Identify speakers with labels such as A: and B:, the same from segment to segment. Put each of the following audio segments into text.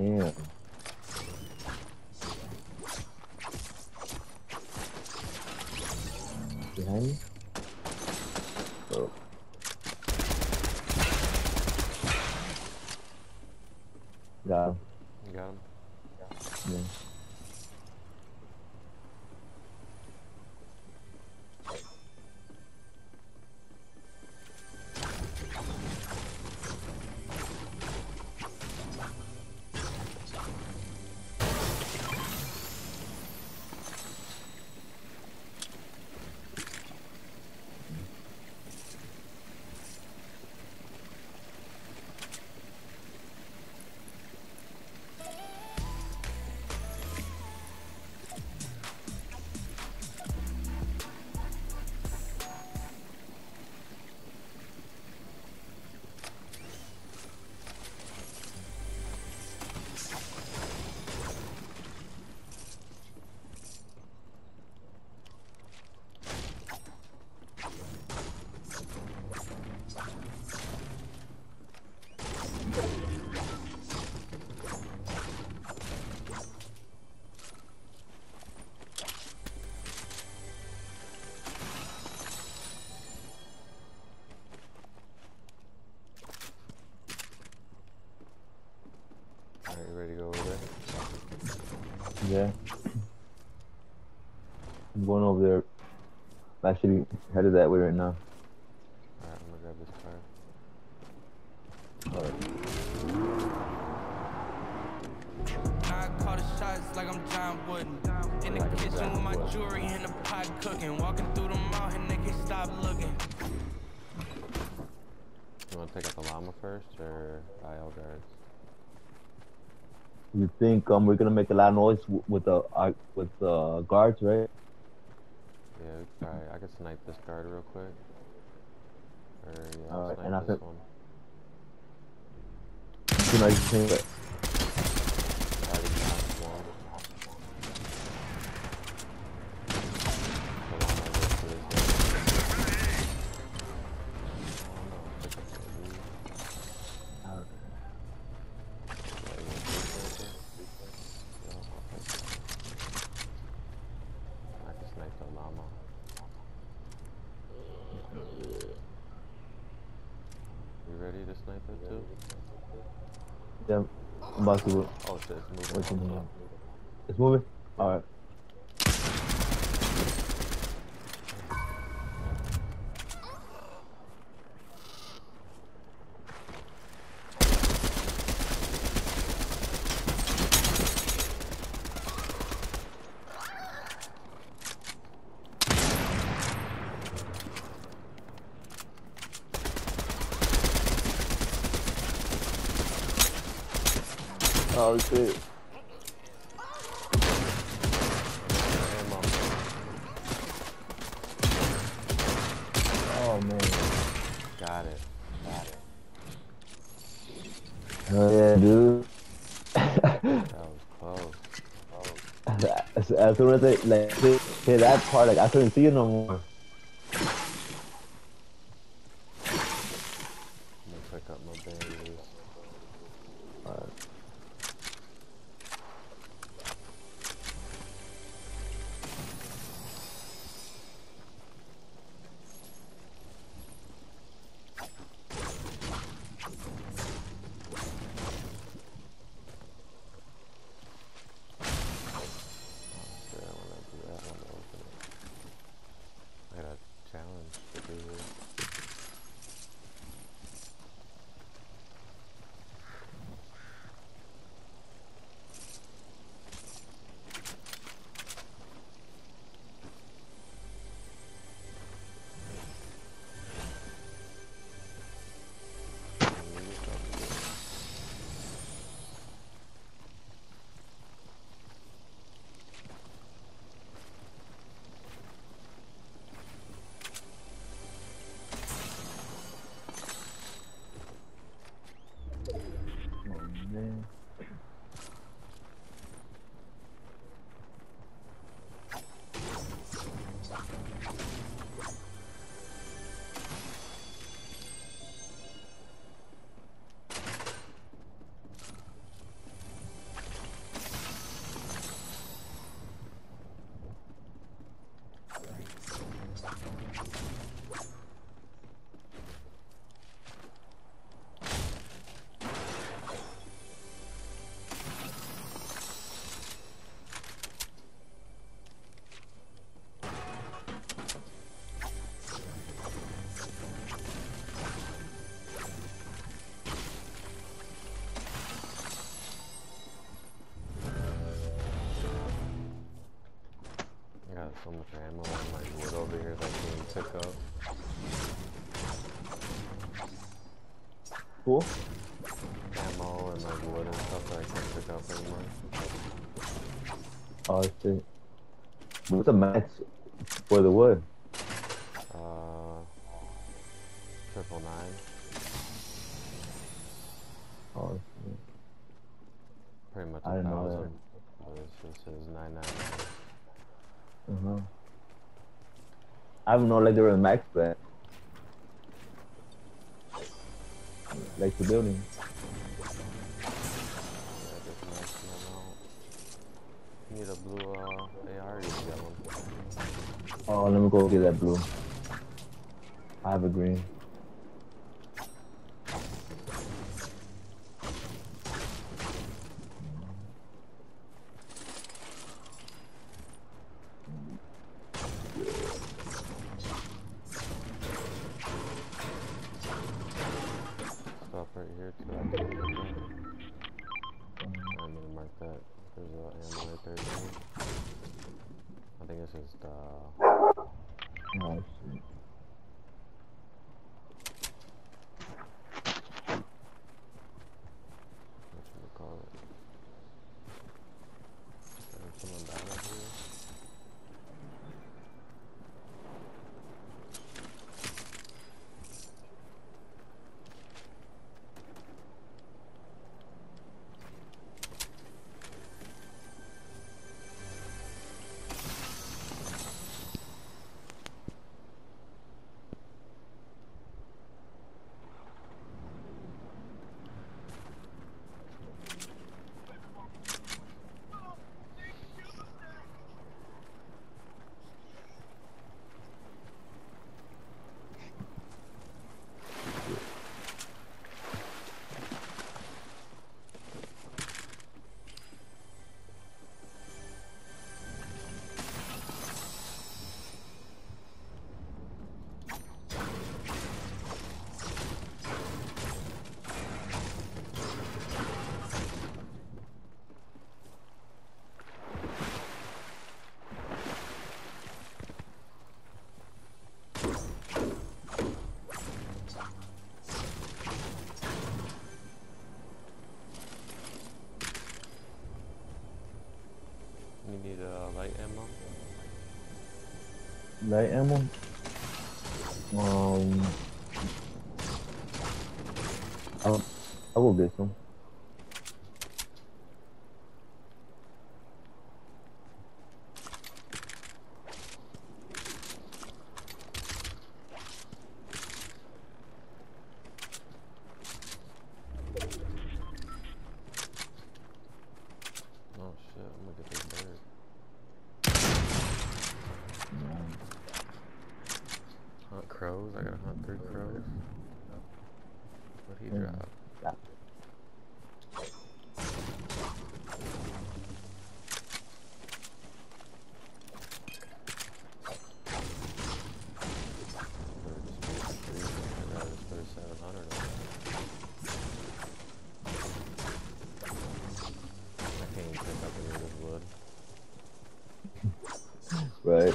A: Damn. I'm actually headed that way right now.
B: Alright, I'm gonna grab this car.
A: Alright.
C: I call the shots like I'm John Wooden. In the kitchen with my jewelry in the pot cooking. Walking through the mall and they can't stop looking.
B: You wanna take out the llama first or IL guards?
A: You think um we're gonna make a lot of noise with the uh, with the guards, right?
B: Yeah, we could probably, I could snipe this guard real quick. Or yeah, I'll
A: Alright,
B: snipe
A: and I
B: this one.
A: You know, you think that
B: I already knocked one. The llama goes to his head. Oh no, pick up the loot. Yeah, you want this right there? Yeah, I'll take that. I can snipe the llama. You ready to snipe it too?
A: yeah, I'm about to.
B: Oh shit, it's moving.
A: What's in here? It's moving. All Oh shit. Oh man.
B: Got it. Got it.
A: Hell yeah, dude.
B: That was close.
A: as, as soon as they like hit, hit that part, like I couldn't see it no more.
B: So much ammo and like wood over here that can pick up.
A: Cool.
B: Ammo and like wood and stuff that I can't pick up anymore.
A: Oh shit. What's the max for the wood?
B: Uh, triple nine.
A: Oh shit.
B: Pretty much
A: I
B: a
A: didn't know that.
B: thousand. This says nine nine nine.
A: Uh-huh. I didn't know like were in max plan. Like the building.
B: Yeah, just maxing them out. You need a blue uh, AR, you get one.
A: Oh, let me go get that blue. I have a green.
B: Light ammo?
A: Light ammo? Um, I'll, I will get some.
B: Oh shit, I'm gonna get this bird. Hunt crows? I gotta hunt three crows. What'd he
A: Mm.
B: drop?
A: Yeah.
B: Bird just made three. I got his 3700 on that. I can't even pick up any of this wood.
A: Right.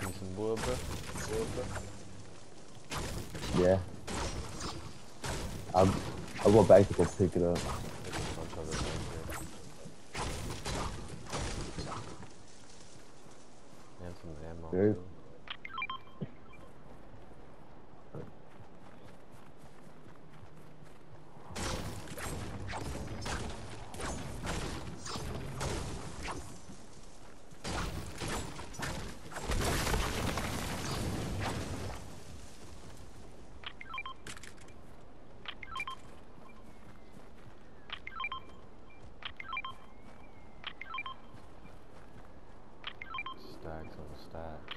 B: Need some wood, bro? Wood, bro?
A: Yeah. I'll, I'll go back to go pick it up.
B: There's a bunch of it right here. And some ammo
A: Very-
B: too. On stacks.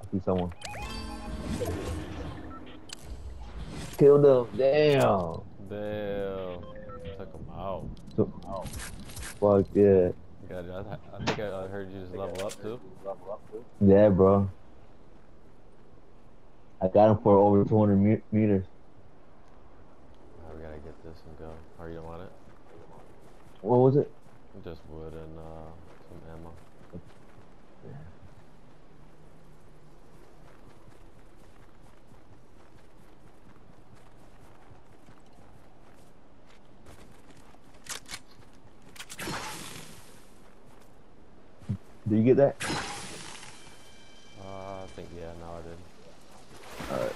A: I see someone. Killed them. Damn.
B: Damn. Took him out.
A: So, fuck yeah.
B: God, I, I think I, I heard you just level up too. Level up too.
A: Yeah, bro. I got him for over 200 meters.
B: Oh, we gotta get this and go. Are you want it?
A: What was it?
B: Just wood and uh, some ammo. Yeah.
A: Did you get that?
B: Uh, I think yeah, no, I did.
A: Alright.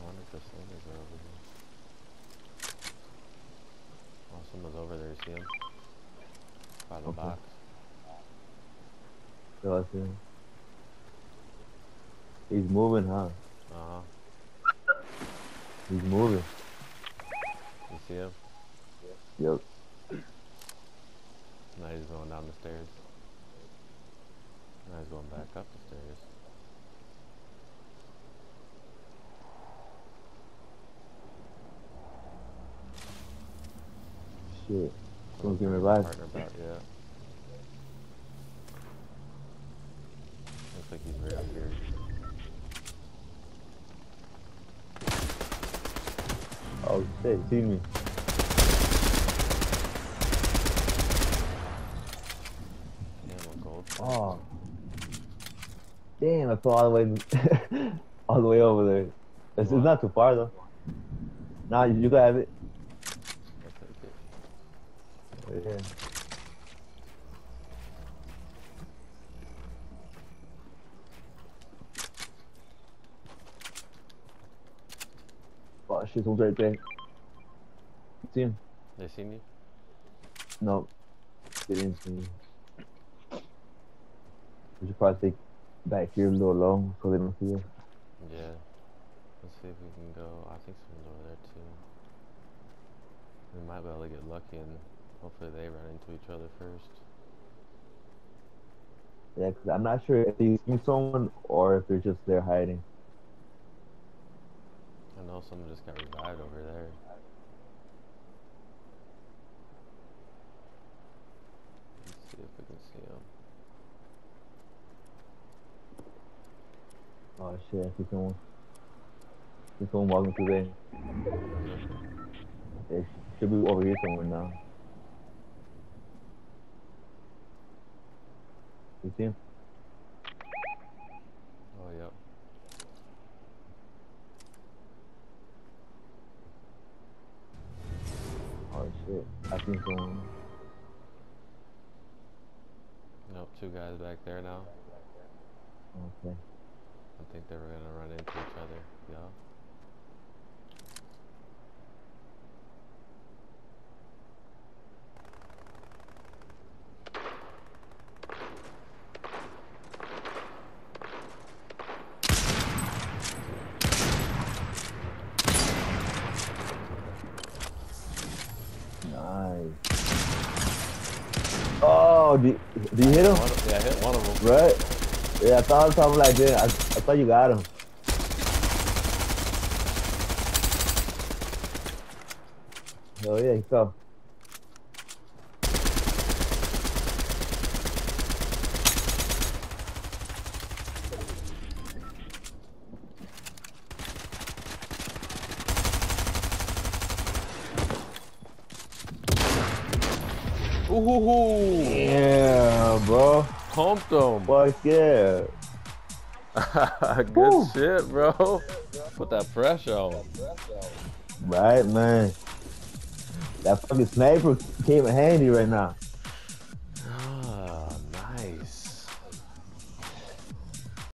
B: I wonder if the slingers are over here. Oh, someone's over there. You see him? By the
A: Okay.
B: box.
A: So I see. He's moving, huh?
B: Uh huh.
A: He's moving.
B: You see him?
A: Yep.
B: Now he's going down the stairs. Now he's going back up the stairs.
A: Shit. Someone's getting revived.
B: Partner about, yeah. Looks like he's right up here.
A: Oh shit, he seen me. Oh. Damn, I fell all the way all the way over there. It's, it's not too far though. Nah, you, you can have it.
B: It.
A: Yeah. Oh shit, someone's right there. See him?
B: They seen you?
A: No. They didn't see me. We should probably stay back here a little long so they don't see us.
B: Yeah. Let's see if we can go. I think someone's over there too. We might be able to get lucky and hopefully they run into each other first.
A: Yeah, because I'm not sure if they see someone or if they're just there hiding.
B: I know someone just got revived over there. Let's see if we can see him.
A: Oh shit, I see someone. I see someone walking through there. They should be over here somewhere now. You see him?
B: Oh, yep.
A: Oh shit, I think someone.
B: Nope, two guys back there now.
A: Okay.
B: I think they were gonna run into each other. Yeah.
A: Oh, do, do you hit him?
B: Yeah, I hit one of them.
A: Right? Yeah, I thought it was something like that. I, I thought you got him. Oh yeah, he fell.
B: Ooh,
A: Yeah, bro.
B: pumped him.
A: Fuck yeah.
B: Good
A: Woo.
B: shit, bro. Put that pressure on.
A: Right, man. That fucking sniper came in handy right now.